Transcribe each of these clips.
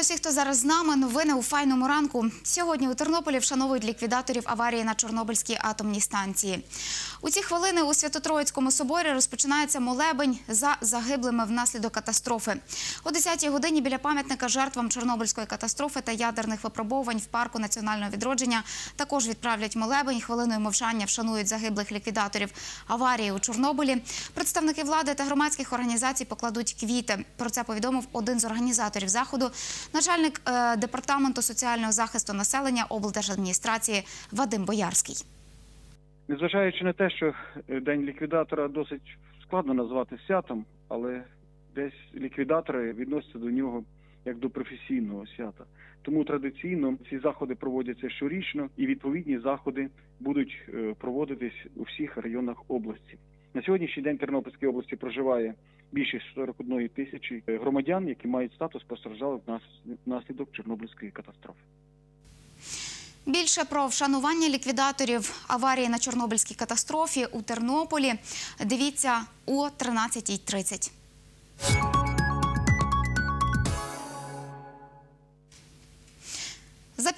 усіх, хто зараз з нами. Новини у файному ранку. Сьогодні у Тернополі вшановують ліквідаторів аварії на Чорнобильській атомній станції. У ці хвилини у Свято-Троїцькому соборі розпочинається молебень за загиблими внаслідок катастрофи. О 10-й годині біля пам'ятника жертвам Чорнобильської катастрофи та ядерних випробовувань в парку національного відродження також відправлять молебень. Хвилиною мовчання вшанують загиблих ліквідаторів аварії у Чорнобилі. Представники влади та громадських організацій покладуть квіти. Про це повідомив один з організаторів заходу, начальник е, департаменту соціального захисту населення облдержадміністрації Вадим Боярський. Незважаючи на те, що е, день ліквідатора досить складно назвати святом, але десь ліквідатори відносяться до нього як до професійного свята. Тому традиційно ці заходи проводяться щорічно, і відповідні заходи будуть е, проводитись у всіх районах області. На сьогоднішній день Тернопільській області проживає більше 41 тисячі е, громадян, які мають статус постраждалих внас- внаслідок Чорнобильської катастрофи. Більше про вшанування ліквідаторів аварії на Чорнобильській катастрофі у Тернополі дивіться о 13.30.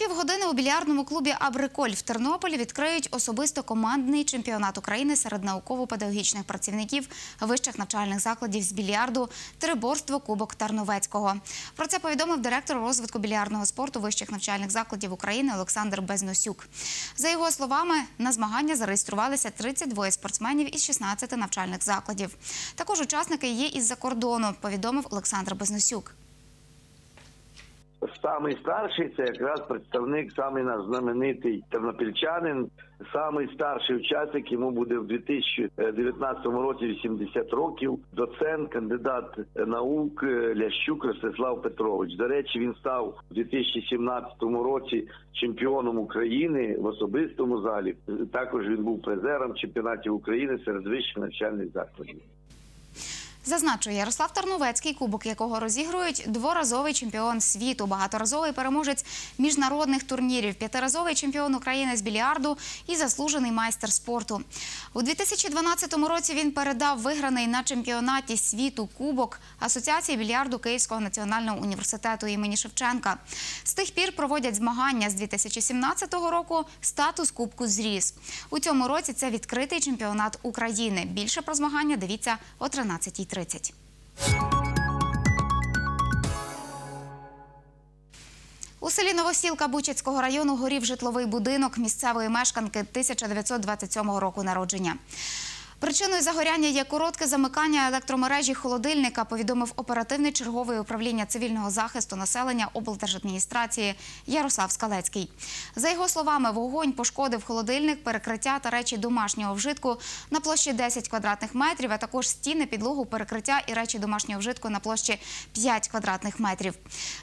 півгодини у більярдному клубі Абриколь в Тернополі відкриють особисто командний чемпіонат України серед науково-педагогічних працівників вищих навчальних закладів з більярду Триборство Кубок Тарновецького. Про це повідомив директор розвитку більярдного спорту вищих навчальних закладів України Олександр Безносюк. За його словами, на змагання зареєструвалися 32 спортсменів із 16 навчальних закладів. Також учасники є із-за кордону, повідомив Олександр Безносюк. Самий старший це якраз представник, самий наш знаменитий тернопільчанин. Самий старший учасник йому буде в 2019 році 80 років. Доцент, кандидат наук Лящук Ростислав Петрович. До речі, він став у 2017 році чемпіоном України в особистому залі. Також він був призером чемпіонатів України серед вищих навчальних закладів. Зазначу, Ярослав Тарновецький, кубок якого розігрують, дворазовий чемпіон світу, багаторазовий переможець міжнародних турнірів, п'ятиразовий чемпіон України з більярду і заслужений майстер спорту. У 2012 році він передав виграний на чемпіонаті світу кубок Асоціації більярду Київського національного університету імені Шевченка. З тих пір проводять змагання з 2017 року. Статус кубку зріс. У цьому році це відкритий чемпіонат України. Більше про змагання дивіться о 13.30. У селі Новосілка Бучацького району горів житловий будинок місцевої мешканки 1927 року народження. Причиною загоряння є коротке замикання електромережі холодильника, повідомив оперативний черговий управління цивільного захисту населення облдержадміністрації Ярослав Скалецький. За його словами, вогонь пошкодив холодильник, перекриття та речі домашнього вжитку на площі 10 квадратних метрів, а також стіни, підлогу, перекриття і речі домашнього вжитку на площі 5 квадратних метрів.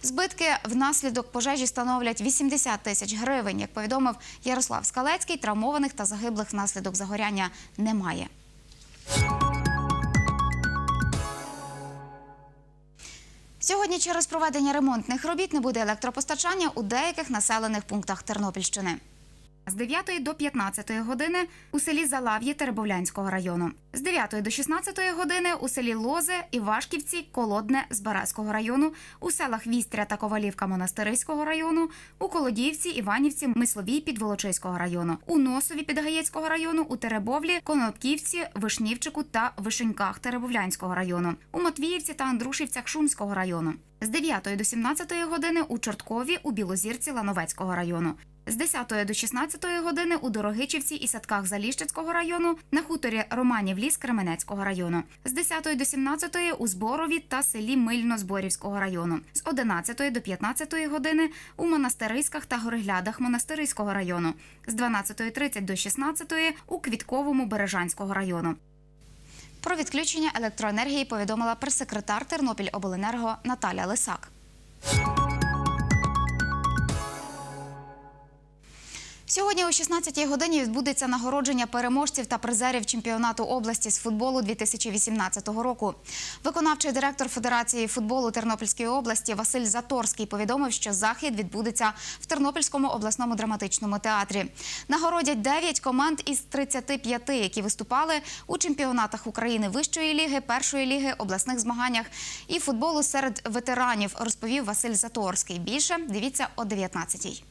Збитки внаслідок пожежі становлять 80 тисяч гривень. Як повідомив Ярослав Скалецький, травмованих та загиблих внаслідок загоряння немає. Сьогодні через проведення ремонтних робіт не буде електропостачання у деяких населених пунктах Тернопільщини. З 9 до 15 години у селі Залав'ї Теребовлянського району. З 9 до 16 години у селі Лозе, Івашківці, Колодне Збаразького району, у селах Вістря та Ковалівка Монастириського району, у Колодіївці, Іванівці, Мисловій Підволочиського району, у Носові Підгаєцького району, у Теребовлі, Конопківці, Вишнівчику та Вишеньках Теребовлянського району, у Матвіївці та Андрушівцях Шумського району. З 9 до 17 години у Чорткові, у Білозірці Лановецького району. З 10 до 16 години у Дорогичівці і садках Заліщицького району, на хуторі Романів Ліс Кременецького району. З 10 до 17 у Зборові та селі Мильно-Зборівського району. З 11 до 15 години у Монастириськах та Гореглядах Монастириського району. З 12.30 до 16 у Квітковому Бережанського району. Про відключення електроенергії повідомила прес-секретар Тернопільобленерго Наталя Лисак. Сьогодні о 16-й годині відбудеться нагородження переможців та призерів чемпіонату області з футболу 2018 року. Виконавчий директор Федерації футболу Тернопільської області Василь Заторський повідомив, що захід відбудеться в Тернопільському обласному драматичному театрі. Нагородять 9 команд із 35, які виступали у чемпіонатах України вищої ліги, першої ліги, обласних змаганнях і футболу серед ветеранів, розповів Василь Заторський. Більше дивіться о 19-й.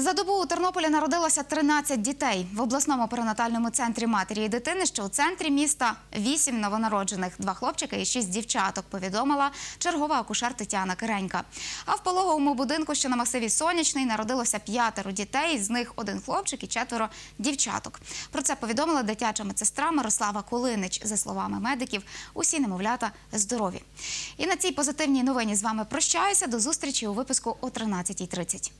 За добу у Тернополі народилося 13 дітей. В обласному перинатальному центрі матері і дитини, що у центрі міста, 8 новонароджених, два хлопчики і 6 дівчаток, повідомила чергова акушер Тетяна Киренька. А в пологовому будинку, що на масиві Сонячний, народилося п'ятеро дітей, з них один хлопчик і четверо дівчаток. Про це повідомила дитяча медсестра Мирослава Кулинич. За словами медиків, усі немовлята здорові. І на цій позитивній новині з вами прощаюся. До зустрічі у випуску о 13.30.